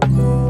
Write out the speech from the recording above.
designercheatsheet.com.